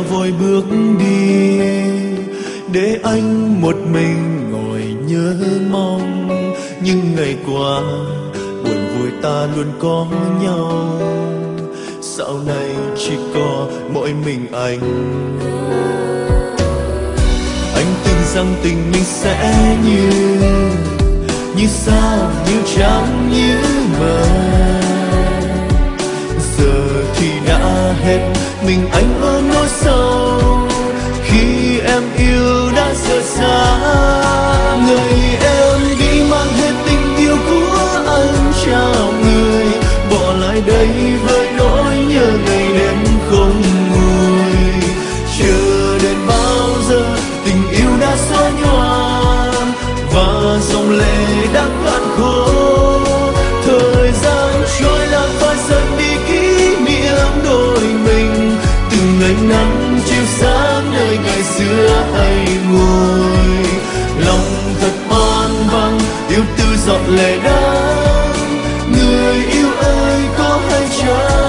vội bước đi, để anh một mình ngồi nhớ mong những ngày qua. Buồn vui ta luôn có nhau. Sau này chỉ có mỗi mình anh. Anh tin rằng tình mình sẽ như như sao như trắng, như mơ giờ thì đã hết mình anh ôm nỗi sâu. Lệ đắng người yêu ơi, có hay chăng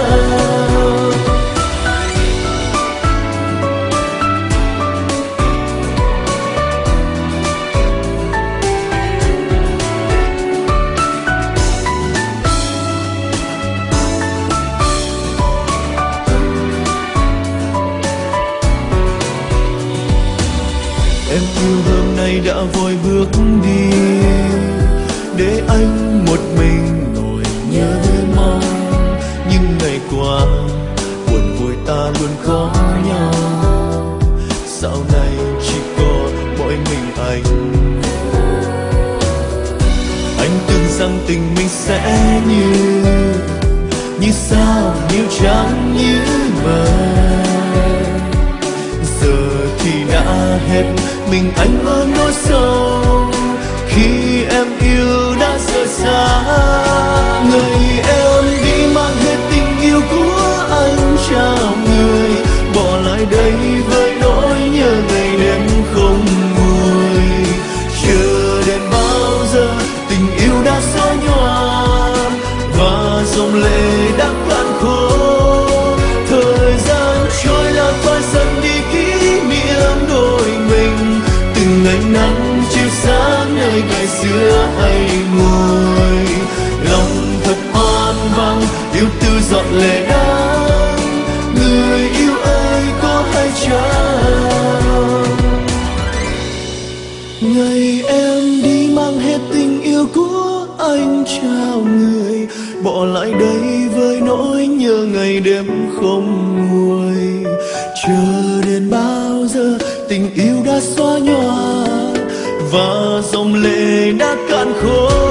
em yêu hôm nay đã vội bước đi. Nhau sau này chỉ có mỗi mình anh. Anh tưởng rằng tình mình sẽ như như sao, như trắng, như mơ giờ thì đã hết, mình anh ôm nỗi sâu khi em yêu đã rời xa, người nơi ngày xưa hay ngồi lòng thật oan vắng yêu tư giọt lệ đắng người yêu ơi, có hay chăng ngày em đi mang hết tình yêu của anh chào người. Bỏ lại đây với nỗi nhớ ngày đêm không nguôi. Chờ đến bao giờ tình yêu đã xóa nhòa? Và dòng lệ đã cạn khô